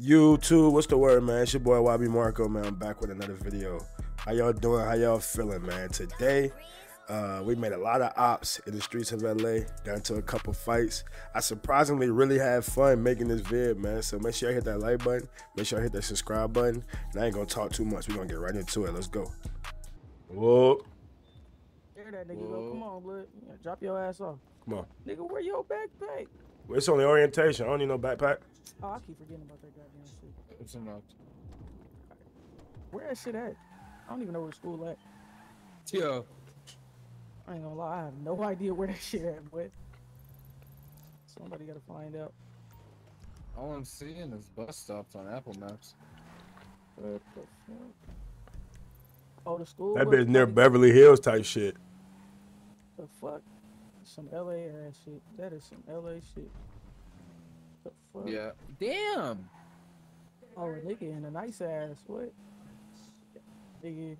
YouTube, what's the word, man? It's your boy YB Marco, man. I'm back with another video. How y'all doing? How y'all feeling, man? Today, uh, we made a lot of ops in the streets of LA, got into a couple fights. I surprisingly really had fun making this vid, man. So make sure you hit that like button, make sure you hit that subscribe button. And I ain't gonna talk too much. We're gonna get right into it. Let's go. Whoa. There that nigga go. Come on, blood. Drop your ass off. Come on. Nigga, where your backpack? Well, it's only orientation. I don't need no backpack. Oh, I keep forgetting about that goddamn shit. It's enough. Where that shit at? I don't even know where the school at. Yo, I ain't gonna lie, I have no idea where that shit at, but somebody gotta find out. all I'm seeing is bus stops on Apple Maps. What the fuck? Oh, the school. That was bitch near Beverly Hills type shit. The fuck? Some LA ass shit. That is some LA shit. The fuck? Yeah. Damn. Oh, a nigga in a nice ass. What? Nigga.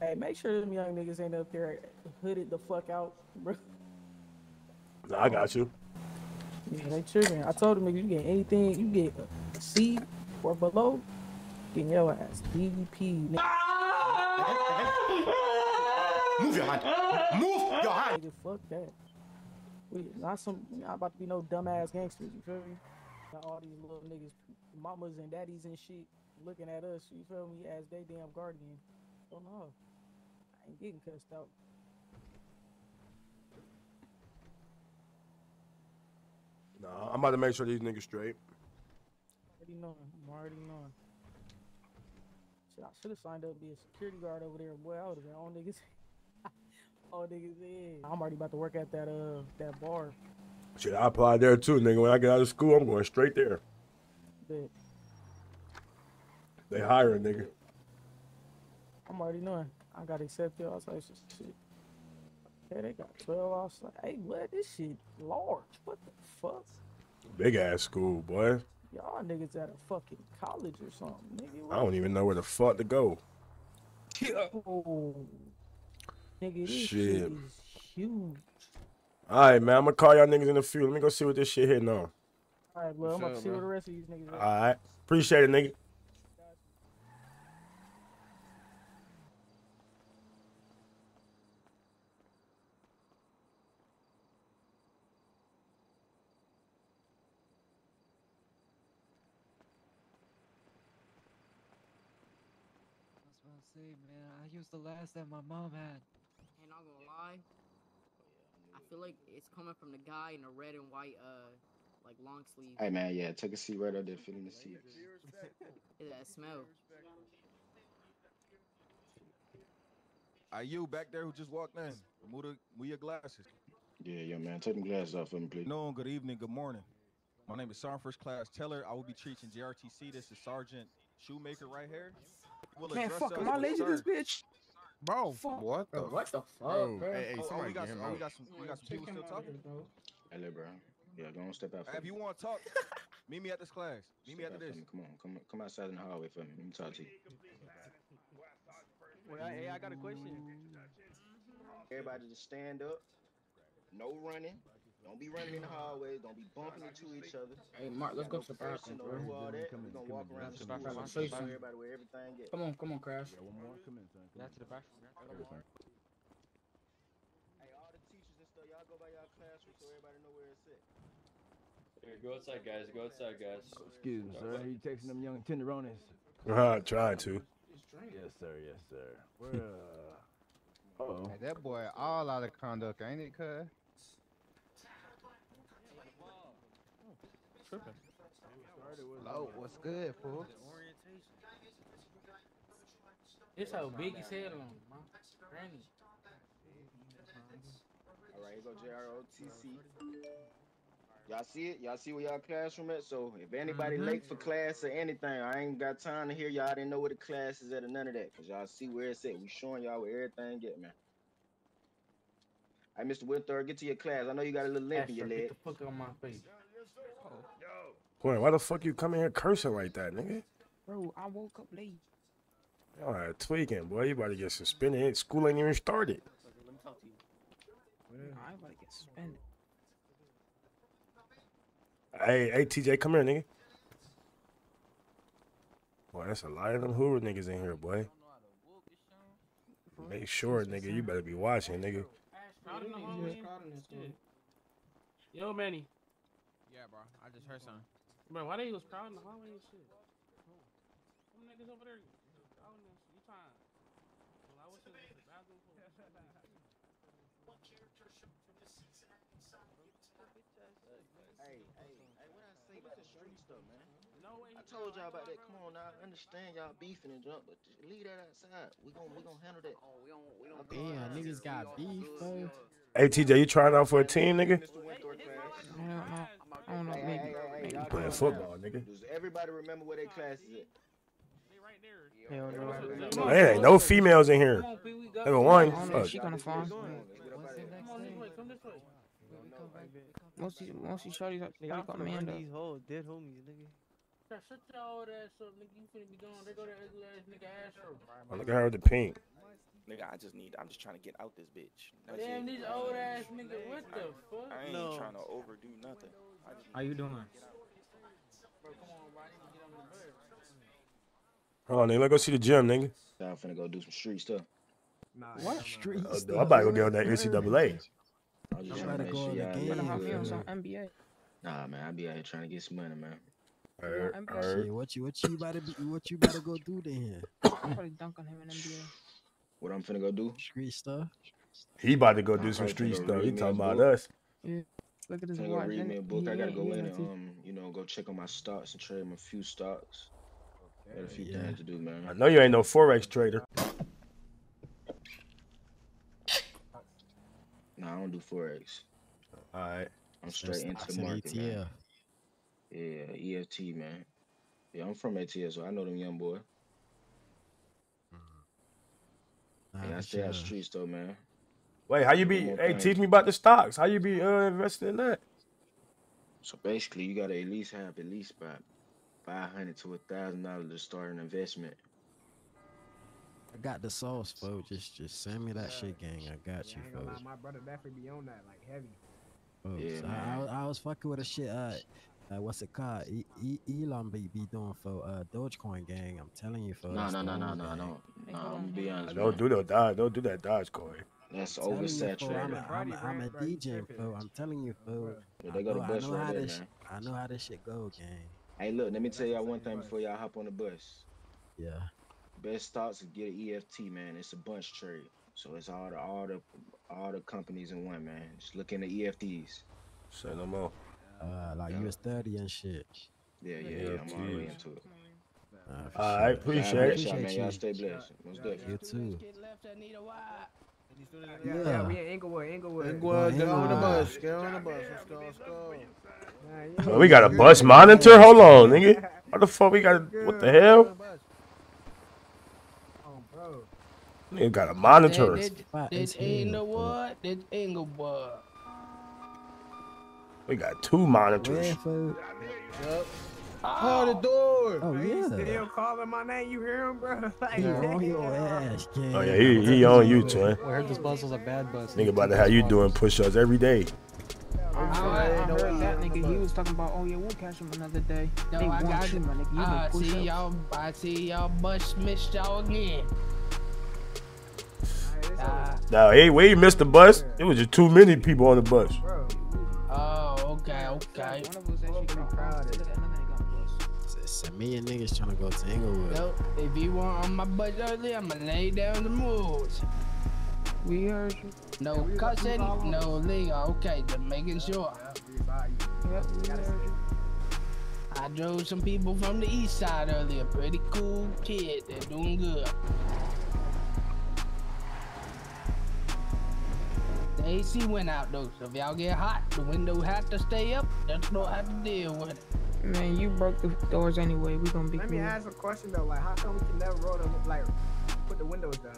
Hey, make sure them young niggas ain't up there hooded the fuck out, bro. Nah, I got you. Yeah, they tripping. I told them niggas, you get anything, you get a C or below, getting your ass DDP. Nigga, Move your hand. Move your hand. nigga, fuck that. We not some, not about to be no dumbass gangsters. You feel me? Got all these little niggas, mamas and daddies and shit, looking at us. You feel me? As they damn guardian. Oh no, I ain't getting cussed out. Nah, I'm about to make sure these niggas straight. Already knowing. I'm already knowing. Shit, I should have signed up to be a security guard over there, boy. I would have been all niggas. all niggas in. I'm already about to work at that uh that bar. Shit, I applied there too, nigga. When I get out of school, I'm going straight there. But They hiring, nigga. I'm already knowing. I got accepted. I was like, shit. Yeah, they got 12. I was like, hey, what? This shit large. What the fuck? Big ass school, boy. Y'all niggas at a fucking college or something, nigga. I don't even know where the fuck to go. Oh, nigga, this shit, Shit. is huge. All right, man. I'm gonna call y'all niggas in the field. Let me go see what this shit hitting on. All right, well, I'm gonna see what the rest of these niggas All at. right. Appreciate it, nigga. That's what I say, man. I used the last that my mom had. Ain't not gonna lie. I feel like it's coming from the guy in the red and white, uh, like long sleeve. Hey man, yeah, take a seat right up there, fit in the seats. Is that smell? Are you back there who just walked in? Remove, the, remove your glasses. Yeah, yeah, man. Take them glasses off for me, please. No, good evening, good morning. My name is Sergeant First Class Teller. I will be teaching JROTC. This is Sergeant Shoemaker right here. Will Man, fuck, am I with late to this bitch? Bro, What the? What the fuck, Bro, bro? hey, hey, Oh, oh, we got some, oh, we out. got some, we got some people still talking. Hey, little bro. Yeah, go on, step out for If me. you want to talk, meet me at this class. Meet me Step after this. me. Come on, come come outside in the hallway for me. Let me talk to you. Wait, I, hey, I got a question. Everybody just stand up. No running. Don't be running in the hallways. Don't be bumping into each other. Hey, Mark, let's go to the no person, bathroom, no bro. who all that. We're gonna walk around the bathroom. I'll show you something. everybody where everything is. Come on, come on, Crash. Yeah, to the bathroom. Hey, all the teachers and stuff, y'all go by y'all classroom so everybody know where it's at. Here, go outside, guys. Go outside, guys. Excuse me, sir. Are You texting them young tenderonis? Uh, trying to. Yes, sir. Yes, sir. Where, uh... Uh-oh. Hey, that boy all out of conduct, ain't it, cuz? Hello, what's good, fool? This how big his head on, man. Granny. All right, here go JROTC. Y'all see it? Y'all see where y'all classroom at? So if anybody Mhm. late for class or anything, I ain't got time to hear y'all I didn't know where the class is at or none of that. Cause y'all see where it's at. We showing y'all where everything get, man. Hey, Mr. Winthor, get to your class. I know you got a little limp in your leg. get the fuck on my face. Boy, why the fuck you coming here cursing like that, nigga? Bro, I woke up late. All right, tweaking, boy. You about to get suspended. School ain't even started. Let me talk to you. I ain't about to get suspended. Hey, hey, TJ, come here, nigga. Boy, that's a lot of them Hoover niggas in here, boy. Make sure, nigga, you better be watching, nigga. Crowd in the hallway. Shit. Yo, Manny. Yeah, bro. I just heard something. Bro, why they was crowding the hallway and shit? Some niggas over there crowding and shit. You trying? Well, I wish it was the bathroom full. Hey, hey, hey, what I say about the street stuff, man? No way. I told y'all about that. Come on now, I understand y'all beefing and jump, but just leave that outside. We gon' we gon' handle that. Oh, we don't we don't. Damn, niggas got beef, bro. Hey, TJ, you trying out for a team, nigga? Mr. I. I don't know. Hey, hey, Maybe. hey, hey, maybe. y'all Playing football, now. nigga. Does everybody remember where they class is at? They right there. Hell no. Everybody There ain't no females in here. Come on, Pee Wee. Number one, I don't know if fuck. she gonna fall. Let's get up out of here. Come on this way. Come this way. Most of most of shorties, they Y'all got finna run Amanda. these hoes, dead homies, nigga. Shut shut your old ass up, nigga. You finna be going. They go to ugly ass nigga Astro. Oh, Look at her with the pink. Nigga, I just need. I'm just trying to get out this bitch. That's Damn, it. these old ass nigga. What the fuck? I ain't No. trying to overdo nothing. How you doing? Bro, come on, bro. I need to get over the bed. Hold on, nigga. Let's go see the gym, nigga. Y'all finna go do some street stuff. What street? Oh, I'm about to go get on that NCAA. I was just I'm trying to about to make sure the y'all game, Better look help me on NBA. Nah, man, I be out here trying to get some money, man. Heard, I'm heard. Shit, what you what you about to be what you about to go do then? I'll probably dunk on him in NBA. What I'm finna go do? Street stuff. He about to go do Nah, some street stuff. He read me a talking about book. us. Look at this Finna go watch. read me a he book. I gotta go he in and um, you know, go check on my stocks and trade a few stocks. Got a few Yeah. things to do, man. I know you ain't no forex trader. Nah, I don't do forex. All right. I'm Some straight into stocks the market, man. ATL. Yeah, EFT, man. Yeah, I'm from ATL, so I know them young boy. Nah, Hey, I for stay out sure. streets though, man. Wait, how you be? Hey, thing. teach me about the stocks. How you be uh, investing in that? So basically, you gotta at least have at least about five hundred to a thousand dollars to start an investment. I got the sauce, folks. Just just send me that shit, gang. I got you, I ain't lie, folks. my brother definitely be on that, like heavy. folks. Yeah, I, I, was- I was fucking with a shit. Uh, uh, what's it called? E- e- Elon be, be doing for uh Dogecoin, gang. I'm telling you, folks. No, that's no, the no, no, one, no, no, no. I'm on, be honest, Don't man. do that dodge. Don't do that Dogecoin. That's telling you, fool, I'm oversaturated. a, I'm, Brody a- I'm a ran, bro, DJ, fool. I'm telling you, fool. Yeah, they go to know, I bus know right how there, this, man. I know how this shit go, gang. Hey, look, let me tell y'all one thing before y'all hop on the bus. Yeah. Best stocks is get an EFT, man. It's a bunch trade, so it's all the all the all the companies in one, man. Just look into EFTs. Say no more. Uh, like Yeah. US 30 and shit. Yeah, yeah, yeah. I'm already into it. Uh, for All right, sure. Y'all appreciate it. y'all. Appreciate Y'all stay blessed. Most definitely. You too. Yeah, yeah, Yeah. we in Inglewood, Inglewood. Inglewood, get on the bus, Get on the bus. Let's go. Let's go. Nah, you we got a bus monitor. Hold on, nigga. What the fuck? We got? What the hell? Oh, bro. Nigga got a monitor. This, Fat this as hell, Inglewood, this Inglewood. We got two monitors. fool? Yep. Hold the door. Oh, Hey, yeah. still calling my name? You hear him, bro? Like, Yeah, on your ass, gang. Oh yeah, he, he on you, twin. I heard this bus was a bad bus. Nigga about how have you doing push-ups every day. I, I heard that nigga. He was talking about, oh yeah, we'll catch him another day. No, they I want got you, you. my nigga. You I see y'all. I see y'all bus missed y'all again. Ah, Now, hey, we ain't missed the bus. It was just too many people on the bus. bro. Okay, okay. One of us actually got crowded. Look at another nigga on the bus. It's a million niggas trying to go to Inglewood. Yo, if you want on my bus early, I'ma lay down the rules. We heard you. No cussing, no legal. Okay, just making sure. Yep, we heard you. I drove some people from the east side earlier. Pretty cool kid. They're doing good. AC went out though, so if y'all get hot, the window have to stay up. Just don't have to deal with it. Man, you broke the doors anyway. We gonna be Let me ask a question though. Like, how come we can never roll them, like, put the windows down?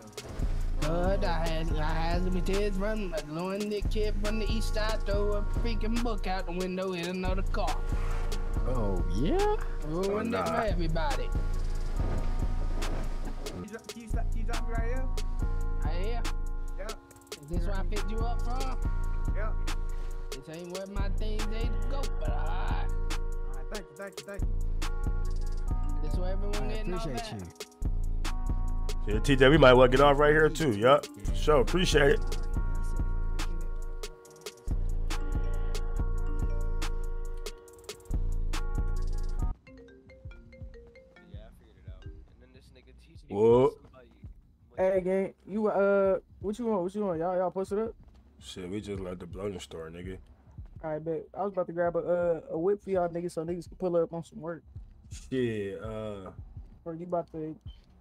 Good, I had I had some kids run, blowing the kid from the east side throw a freaking book out the window in another car. Oh, yeah? Ruined Oh, it for everybody. Can you, dro- can you, stop- can you drop me right here? I hear. Yep, Is this where I picked you up from? yep. This ain't where my things need to go, but alright. All right, thank you, thank you, thank you. This where everyone Alright, betting on Appreciate that. you. Yeah, TJ, we might well get off right here too. Yup. Sure, appreciate it. Yeah, figured it out. And then this nigga TJ. Whoa. Hey, gang, you uh, what you want? What you want? Y'all, y'all post it up. Shit, we just left the bloating store, nigga. All right, bet. I was about to grab a uh, a whip for y'all niggas so niggas can pull up on some work. Shit, uh, Or you about to?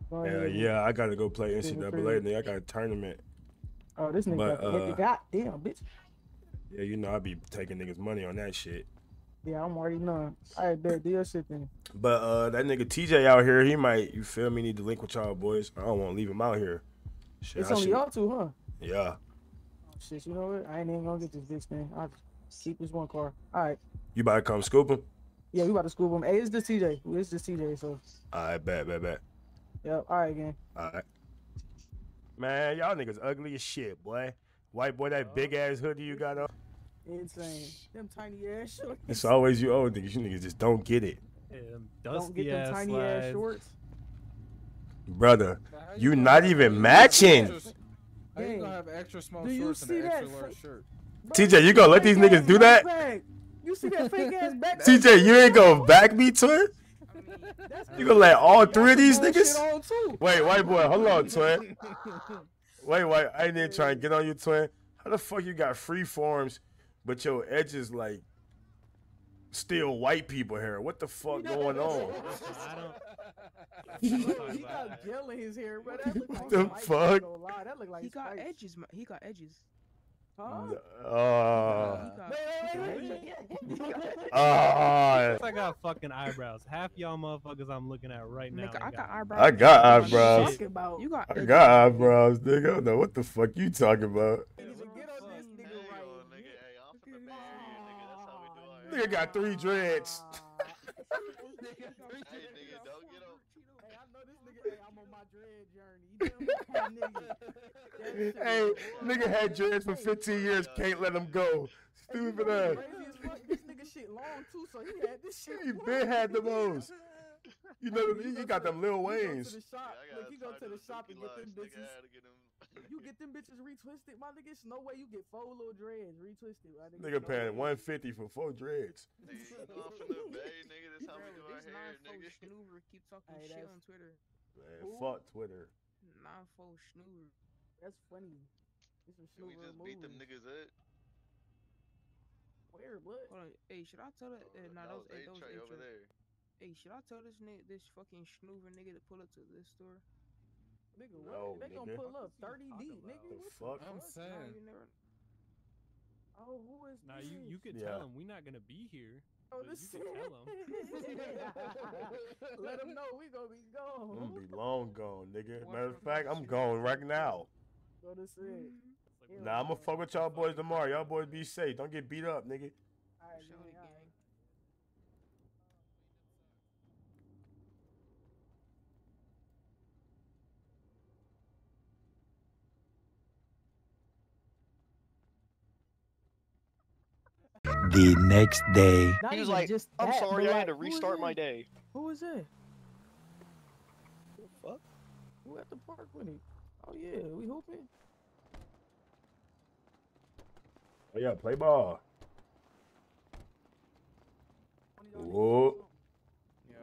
go yeah, yeah, I gotta go play Sit in the NCAA, nigga. I got a tournament. Oh, this nigga But, got the uh, goddamn bitch. Yeah, you know I be taking niggas money on that shit. Yeah, I'm already knowing. All right, bet. Do your shit then. But uh, that nigga TJ out here, he might, you feel me, need to link with y'all boys. I don't want to leave him out here. Shit, It's I only should- y'all two, huh? Yeah. Oh, shit, you know what? I ain't even gonna get this bitch, man. I'll keep this one car. All right. You about to come scoop him? Yeah, we about to scoop him. Hey, it's the TJ. It's the TJ. So, All right, bet, bet, bet. yep. All right, gang. All right. Man, y'all niggas ugly as shit, boy. White boy, that big oh, ass hoodie you got on. Insane. Them tiny ass shorts. It's always you old niggas. You niggas just don't get it. Don't get them tiny ass shorts. Brother, you not even matching. How you gonna have extra small Do you shorts and see an that extra large fa- shirt? TJ, you gonna let these niggas do that? Back. You see that fake ass back? TJ, you ain't gonna back me, twin? You gonna let all three of these niggas? Wait, white boy, hold on, twin. Wait, wait, I didn't try and get on you, twin. How the fuck you got free forms, but your edges like still white people hair? What the fuck going on? He got gel in his hair, bro. That look like the fuck? I ain't gonna lie. That look like He got Spike. edges. ma- He got edges. Huh? Uh, At uh, I got fucking eyebrows. Half y'all motherfuckers I'm looking at right now. Nigga, I ain't got eyebrows. I got eyebrows. You got I got eyebrows, nigga. I don't know what the fuck you talking about. Nigga got three dreads. hey, nigga had dreads for 15 years, can't let him go. Stupid ass. Crazy as fuck. This nigga shit long too, so he had this shit. He been had the most. You know, you, you got them Lil He go Waynes. to the shop. Look, he go to the shop and get them bitches. You get them bitches retwisted, my nigga. It's no way you get four little dreads retwisted. My nigga, Nigga No paying 150 for four dreads. Bro, this non-faux schnoover keep talking Hey, shit on Twitter. Man, fuck Twitter. Non-faux schnoover. That's funny. This is we just beat them niggas up. Where? What? Hold on. Hey, should I tell that? Uh, nah, that those, hey, those A-Tray over there. Hey, should I tell this nigga, this fucking schnoover nigga to pull up to this store? Nigga, what? No, they gonna nigga. pull up 30 deep, nigga. The fuck? I'm fuck? saying. Nah, you never. Oh, who is Now you you could Yeah. tell him we not gonna be here. Oh, but this you can tell him. Let them know we gonna be gone. I'm gone. gonna be long gone, nigga. Matter of fact, I'm going right now. Go to sleep. Mm-hmm. Nah, I'm gonna fuck with y'all boys tomorrow. Y'all boys be safe. Don't get beat up, nigga. Alright, man, alright. The next day. He was like, just I'm that, sorry, but I had to like, who is restart my it? day. Who is it? The fuck? Who at the park with him? Oh yeah, we hooping. Oh yeah, play ball. Whoa.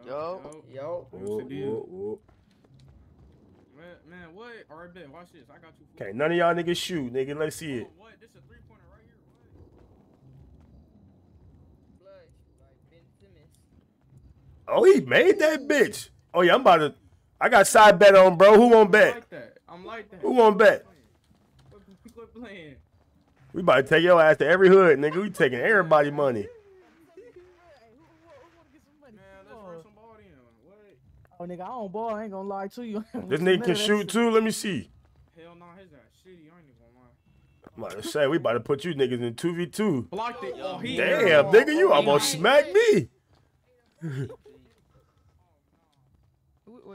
Yo. Yo. Whoa, What's the deal? whoa, whoa. Man, man, what? Alright, bet. Watch this. I got you. Okay, none of y'all niggas shoot, nigga. Let's see it. What? This a three pointer right here. Oh, he made that bitch. Oh yeah, I'm about to. I got side bet on, bro. Who won't I'm bet? like that. I'm like that. Who won't bet? Quit- Quit playing. We about to take your ass to every hood, nigga. We taking everybody money. Oh nigga, I don't ball. I ain't gonna lie to you. This nigga can shoot too. Let me see. Hell no, his ass shitty. I ain't even gonna lie. I'm about to say we about to put you niggas in two v two. Blocked it. Oh, he Damn, nigga, you oh, almost smacked me.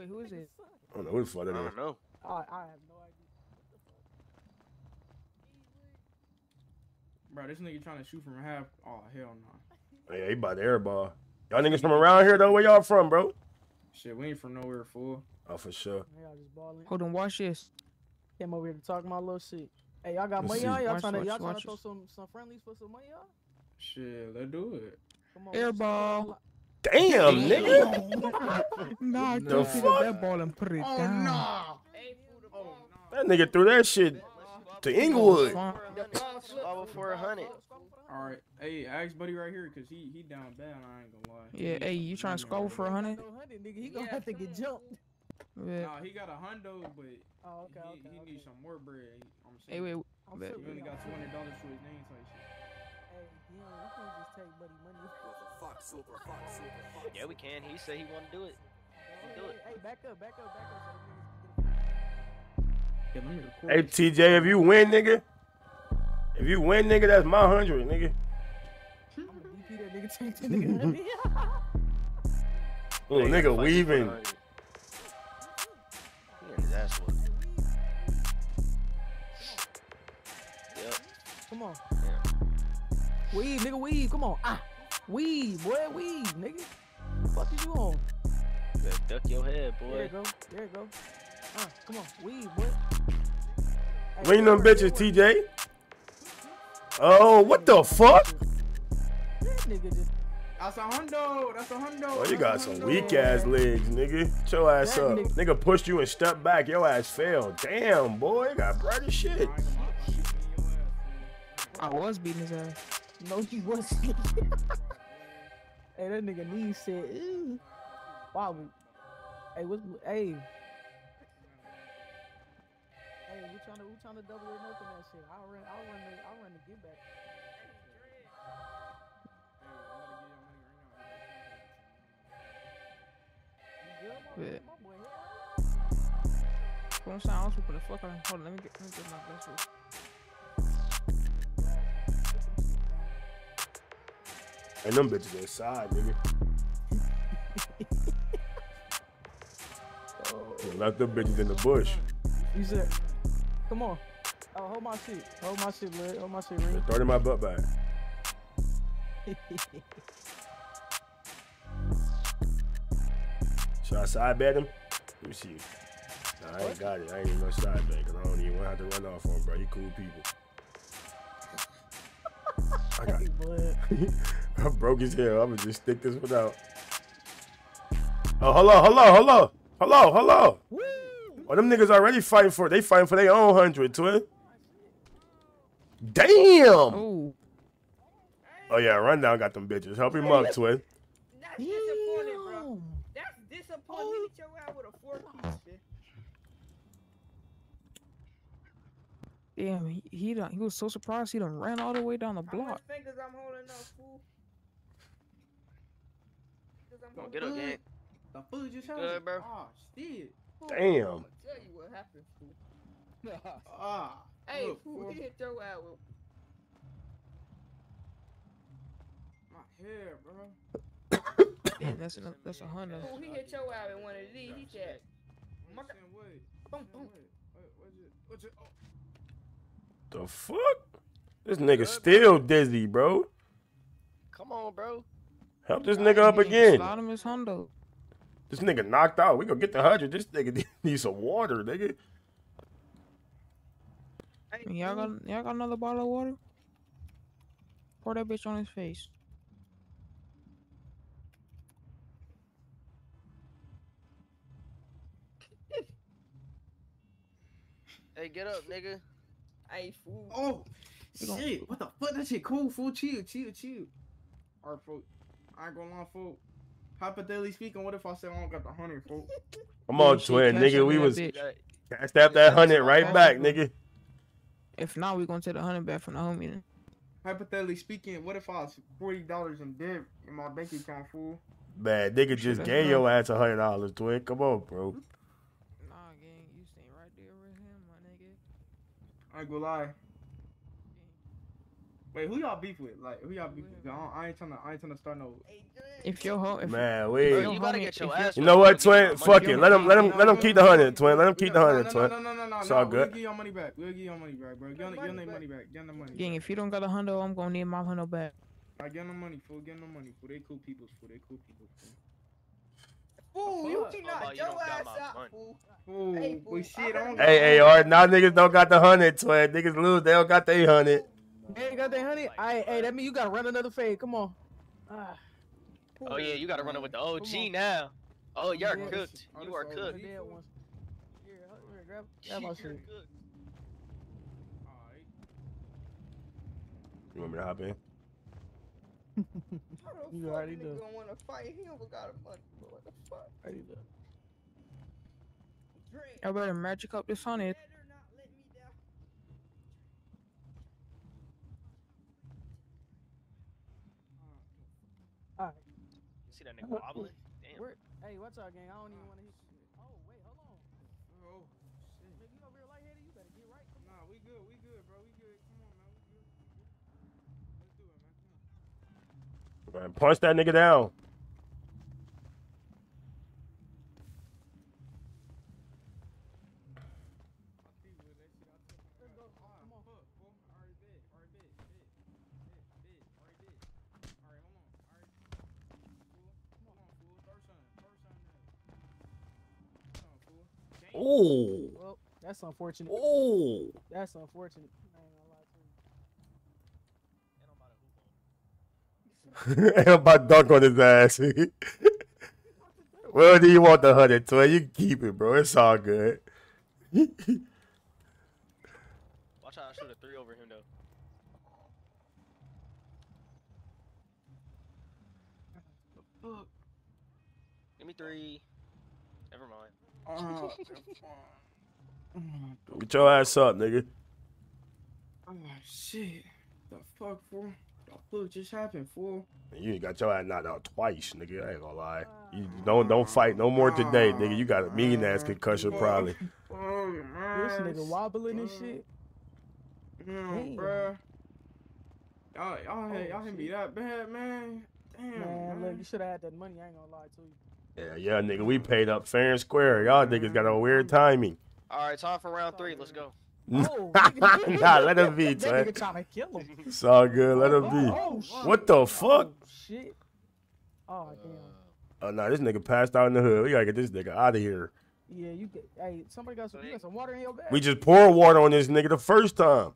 Who, wait, who is it? I don't know what the fuck that is. know. I, I have no idea. Bro, this nigga trying to shoot from half. Oh hell no. Yeah, he about to airball. Y'all niggas from around here though? Where y'all from, bro? Shit, we ain't from nowhere, fool. Oh, for sure. Y'all just balling. Hold on, watch this. Came over here to talk my little shit. Hey, y'all got money on? Y'all trying to watch, y'all trying to throw some some friendlies for some money, y'all? Shit, let's do it. Come on. Air ball. Damn, nigga. Nah, The don't fuck? that ball and put it Oh down. no! That nigga threw that shit to Inglewood. For a hundred. All right, hey, ask buddy right here, cause he he down bad. I ain't gonna lie. Yeah, hey, you trying to squabble for a hundred? No hundred, nigga. He gonna have to get jumped. Yeah. Nah, he got a hundo, but Oh, okay, he, okay, he needs some more bread. I'm Hey, saying. wait. I'm bet. sure He only got two hundred dollars to his name type shit. Hey, you know, you can't just take buddy money. Yeah, we can. He said he want to do it. Hey, Do it. hey, back up, back up, back up. So the niggas Yeah, let me record. Hey. TJ, if you win, nigga. If you win, nigga, that's my hundred, nigga. I'm gonna DP that nigga take the nigga money. Little Yeah, nigga fight weaving. for a hundred. He got his ass whooped. Yep. Come on. Yeah. Weave, nigga, weave. Come on. Ah. Weave, boy, weave, nigga. Fuck is you on? You better duck your head, boy. There you go. There you go. Ah, come on. Weave, boy. Hey, Bring them bitches. TJ. Oh, what the fuck? That nigga just. That's a hundo. That's a hundo. Oh, you got some weak ass legs, nigga. Get your ass That up. nigga- Nigga pushed you and stepped back. Your ass fell. Damn, boy. You got bright as shit. I ain't gonna lie, I'm beating your ass, fool. I was beating his ass. No, he wasn't. hey, that nigga knee said, ew. Wobble. Hey, what's, hey. Hey, we trying to, we trying to double it up in that shit. I'll run, I'll run the, I'll run the get back. You good, my, Yeah. my boy? here? What I'm saying, I was whooping the fuck out of him. Hold on, let me get, let me get my glasses. And them bitches inside, nigga. You left them bitches in the bush. You said, come on. Oh, hold my shit. Hold my shit, Lid. Hold my shit, ring. Throw it in my butt bag. Should I side bet him? Let me see. Nah, I ain't got it. I ain't even no side bet because I don't even want to have to run off on him, bro. He cool people. I got blood. I broke his hair. I'm gonna just stick this one out. Oh, hello, hello, hello, hello, hello. Oh, them niggas already fighting for. They fighting for their own hundred, twin. Damn. Oh, Oh yeah, rundown got them bitches. Help him up, twin. That's disappointing, bro. That's disappointing. He hit your ass with a four piece, man. Damn, he, he done, he was so surprised he done ran all the way down the block. fingers I'm holding up, fool? Gonna get up, gang. The food just Good, happened. bro. Oh, shit. Damn. Tell you what happened, fool. Ah. hey, look, fool, fool. he hit your ass with My hair, bro. Damn, that's a, that's a hundred. Fool, he hit your ass with one of these. He said, I'm saying, wait. boom, boom. saying, wait. Wait, what's it? What's it? Oh. The fuck? This nigga still dizzy, bro. Come on, bro. Help this nigga up again. Slide him his hundo. This nigga knocked out. We gonna get the hundred. This nigga needs some water, nigga. Y'all got y'all got another bottle of water? Pour that bitch on his face. Hey, get up, nigga. Hey, fool. Oh, shit. What the fuck? That shit cool, fool. Chill, chill, chill. Alright, fool. I ain't gonna lie, fool. Hypothetically speaking, what if I said I don't got the hundred, fool? Come on, shit, twin, nigga. We was bitch. cashed out that hundred right Cash back, nigga. If not, we gonna take the hundred back from the homie. Then. Hypothetically speaking, what if I was forty dollars in debt in my bank account, fool? Man, nigga just that's gave your ass a hundred dollars, twin. Come on, bro. Nah, gang, you stay right there with him, my nigga. I ain't gonna lie. Wait, who y'all beef with? Like, who y'all beef with? I, don't- I ain't trying to, I ain't trying to start no. If your ho, if Man, if we. your you better homie- get your ass You know what, twin? Fuck it. Let him, let him, let him keep the hundred, twin. Let him keep the hundred, twin. No, no, no, no, It's no. all We'll good. give your money back. We'll give your money back, bro. Get on, get on money back. Get the money. gang, if you don't got a hundo, I'm gonna need my hundo back. I get no money, fool. Get no money, fool. They cool people, fool. They cool people, fool. Fool, you Fuck. cannot your ass out, money. fool. Fool, Hey, but fool, shit, I don't Hey, hey, now niggas don't got the hundred, twin. Niggas lose, they don't got the 800. Hey, got that honey? Hey, hey, that mean you gotta run another fade. Come on. Ah. Oh yeah, you gotta run it with the OG now. Oh, you're Yeah. cooked. You are The cooked. dead ones. Here, here, grab, grab my You're shit. You want me to hop in? You already know. Don't wanna fight. He don't got a money. What the fuck? Already know. I better magic up this on You see that nigga wobbling? Damn. Hey, what's up, gang? I don't even ah, wanna hit you. Oh, wait, hold on. Oh, Nigga, you over here lightheaded? You better get right. Come Nah, we good, we good, bro. We good. Come on, man. We good. We good. Let's do it, man. Come on. Man, punch that nigga down. Ooh. Well, that's unfortunate. Ooh. That's unfortunate. I ain't gonna lie to you. Ain't about to dunk on his ass. well, do you want the hundred, twin? You keep it, bro. It's all good. Watch out, I shoot a three over him though. Give me three. Never mind. Uh, Get your ass up, nigga. oh shit. The fuck, fool? The fuck just happened, fool? You ain't got your ass knocked out twice, nigga. I ain't gonna lie. You don't don't fight no more today, nigga. You got a mean ass concussion probably. Oh, This nigga wobbling and shit. No, Damn. bruh. Y'all, y'all, Oh, y'all hit me that bad, man. Damn, Man, man. look, you should have had that money. I ain't gonna lie to you. Yeah, yeah, nigga. We paid up fair and square. Y'all niggas got a weird timing. All right, time for round three. Let's go. Oh, nah, let him be, that twin. nigga trying to kill him. It's all good. Let him be. Oh, shit. What the oh, fuck? Oh, shit. Oh, damn. Oh, nah, this nigga passed out in the hood. We gotta get this nigga out of here. Yeah, you get. Hey, somebody got some. You got some water in your bag. We just poured water on this nigga the first time.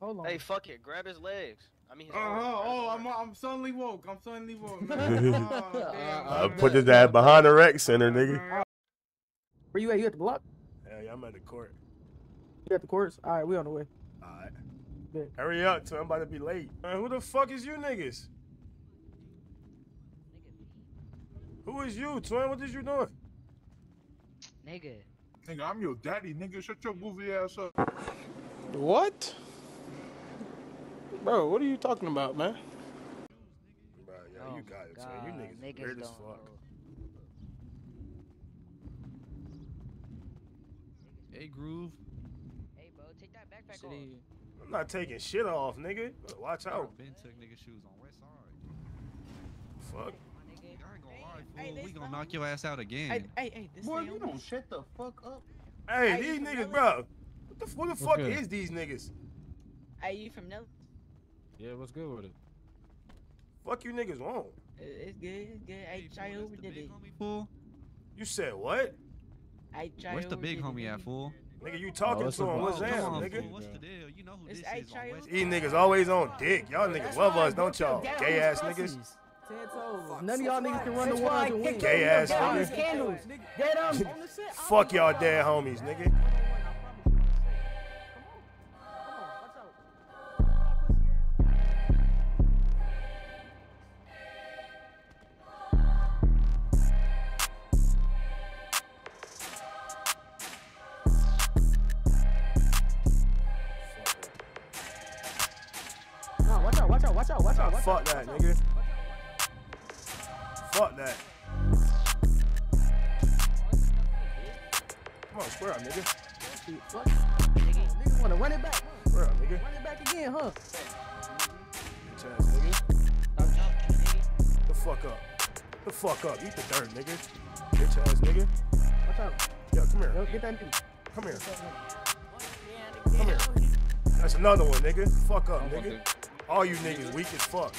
Hold on. Hey, fuck it. Grab his legs. I mean, his uh-huh. Oh, arms. oh, I'm, I'm suddenly woke. I'm suddenly woke. Oh, I put his ass behind the rec center, nigga. Where you at? You at the block? Hell yeah, I'm at the court. You at the courts? All right, we on the way. Alright. Bet. Hurry up, twin. I'm about to be late. Man, who the fuck is you niggas? Who is you, twin? What is you doing? Nigga. Nigga, I'm your daddy, nigga. Shut your goofy ass up. What? Bro, what are you talking about, man? Bro, yeah, Oh you got it, twin. You niggas, niggas weird as don't fuck. Hey, Groove. Hey, bro, take that backpack Shit off. I'm not taking shit off, nigga. Watch out. Ben took nigga shoes on West Side. Fuck. I ain't gonna lie, fool. We gonna knock your ass out again. Hey, hey, hey, this Boy, you don't shut the fuck up. Hey, Hey, these you niggas, bro. What the, who the fuck good? is these niggas? Hey, you from Nelly? Yeah, what's good with it? Fuck you niggas want? It's good, it's good. Hey, try over did it. Fool. You said what? Hey, try Where's the big homie at, fool? Nigga, you talking oh, what's to the- him? What's oh, that, nigga? fool. What's the deal? You know who It's this hey, is try on. West These niggas always on dick. Y'all niggas love us, don't y'all? Gay ass niggas. None of y'all niggas can run the That's why I ones and kick win. Gay ass Get on nigga. these candles. Dead on. Fuck y'all dead homies, nigga. Run it back huh? Nigga. The fuck up. The fuck up. Eat the dirt, nigga. Bitch ass nigga. Watch out. Yo, come here. Yo, get that nigga. Come here. Come here. That's another one, nigga. Fuck up, nigga. All you niggas weak as fuck.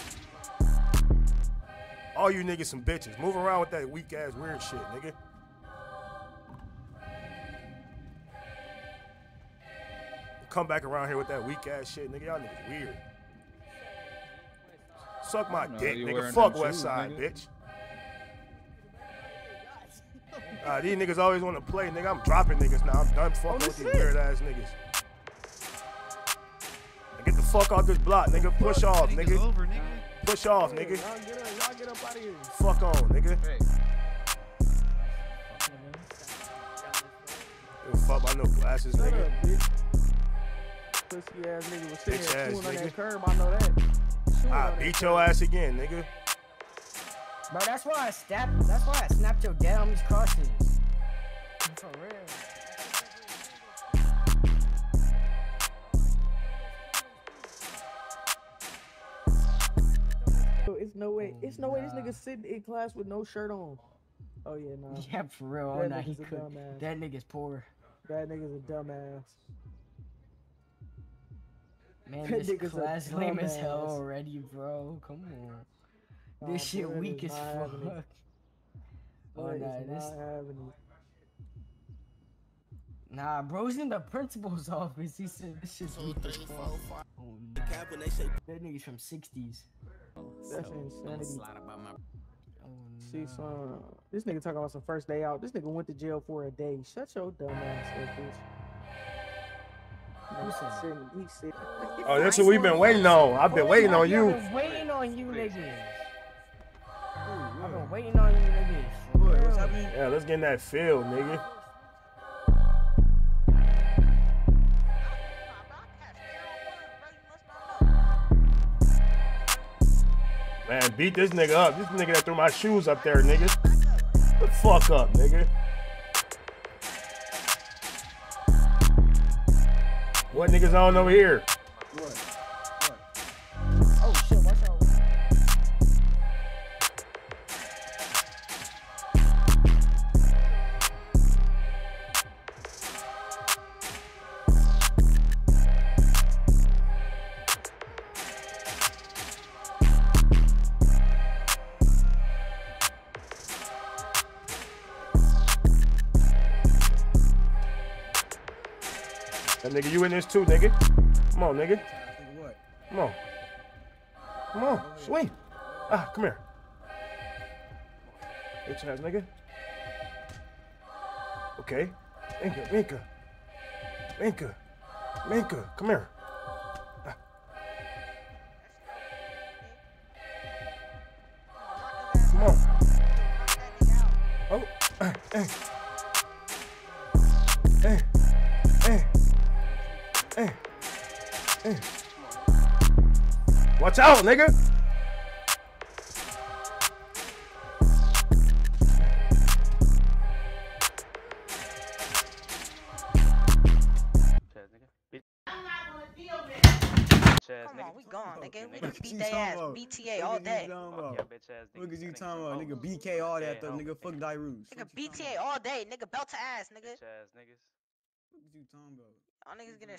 All you niggas some bitches. Move around with that weak ass weird shit, nigga. Come back around here with that weak ass shit, nigga. Y'all niggas weird. Suck my dick, nigga. Fuck West Side, nigga. bitch. Uh, these niggas always want to play, nigga. I'm dropping niggas now. I'm done fucking with these weird ass niggas. Now Get the fuck off this block, nigga. Push off, nigga. Push off, nigga. Y'all get up, y'all get up out of here. Fuck on, nigga. Fuck about no glasses, nigga. Up. Pussy ass nigga was sitting Bitch there ass chewing on nigga. that curb. I know that. Chewing I on that beat your ass again, nigga. Bro, that's why I snapped. That's why I snapped your dad on these crosses. For real. Yo, It's no way. It's no way this oh, nigga sitting in class with no shirt on. Oh yeah, nah. Yeah, for real. Oh, That nah, he nigga's a could. dumbass. That nigga's poor. That nigga's a dumbass. Man, this nigga's a class lame as hell already, bro. Come on. Nah, This shit weak as fuck. having it. Oh, nah, this. not having it. Nah, bro's in the principal's office. He said this shit's weak as fuck. Oh, nah. That nigga's from 60s. That's insanity. Oh, See, son, this nigga talking about some first day out. This nigga went to jail for a day. Shut your dumb ass up, bitch. Oh, that's what we've been waiting on. I've been waiting on you. I've you. been waiting on you niggas. I've been waiting on you niggas. For real. Yeah, let's get in that field, nigga. Man, beat this nigga up. This nigga that threw my shoes up there, nigga. The fuck up, nigga. What niggas on over here? Oh That nigga, you in this too, nigga. Come on, nigga. Come on. Come on, swing. Ah, come here. Bitch ass nigga. Okay. Minka, Minka. Minka. Minka, come here. Ah. Come on. Oh, hey, hey. Hey, Watch out, nigga. Come on, we gone, nigga. We done beat their ass. about? BTA all Fuck is you day. Look at you talking about, nigga. BK all that though, nigga. Fuck Dairu. Nigga, BTA all day, nigga. Belt to ass, nigga. What you talking about? All niggas getting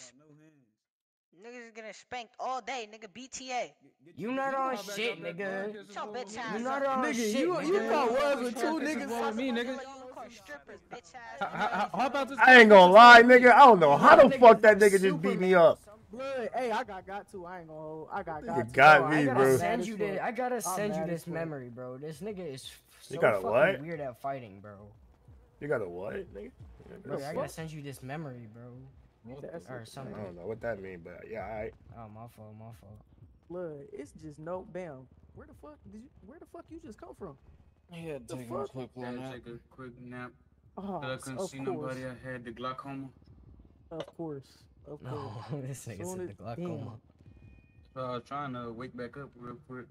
niggas is getting spanked all day, nigga. BTA. You not on shit, nigga. Shut your bitch ass. You not up. on Nigga, shit, you- you nigga. got words with two niggas. Fuck me, nigga. Unicorn strippers, bitch ass. How, how about this? I ain't gonna lie, nigga. I don't know how the fuck that nigga just beat me up. Blood. Hey, I got got to. I ain't gonna hold. I got got Nigga to. got Bro, me, I gotta bro. send you this. I gotta send you this memory, bro. This nigga is so You got a fucking what? weird at fighting, bro. You got a what, nigga? Bro, I gotta send you this memory, bro. That's or something. I don't know what that mean, but yeah, alright. Oh, my fault, my fault. Blood. It's just no bam. Where the fuck did you? Where the fuck you just come from? Yeah, The take a fuck? quick little nap. take a quick nap. Oh, I couldn't of see nobody. course. I had the glaucoma. Of course. Of No, course. this nigga Soon said as- the glaucoma. So I was trying to wake back up real quick.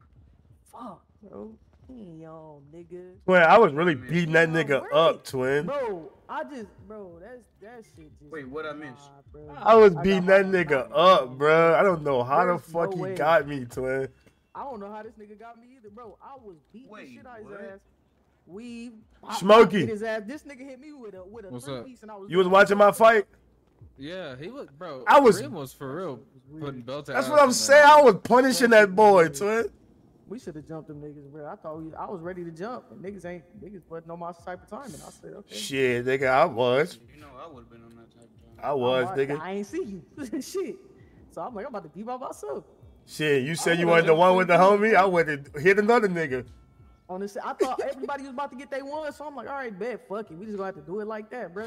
Fuck, bro. Damn, nigga. Twin, I was really beating that nigga up, twin. Bro, I just, bro, that's that shit just. Wait, what I missed? Nah, bro. I was beating my- that nigga up, bro. I don't know how the fuck no he way. got me, twin. I don't know how this nigga got me either, bro. I was beating the shit out of his ass. We I- I Smokey. his ass. This nigga hit me with a with a What's three up? piece, and I was. You was watching my fight? Yeah, he was, bro. I was- Rim was for real putting belt That's what I'm saying. that I was punishing that boy, twin. We should have jumped them niggas, bro. I thought we, I was ready to jump, and niggas ain't niggas wasn't on my type of timing. I said, okay. Shit, nigga, I was. You know, I would have been on that type of time. I was, I'm nigga. like, I ain't see you. Shit. So I'm like, I'm about to be by myself. Shit, you said you would've wanted the one with the homie. I went to hit another nigga. On this, I thought everybody was about to get they one, so I'm like, all right, bet, fuck it. We just gonna have to do it like that, bro.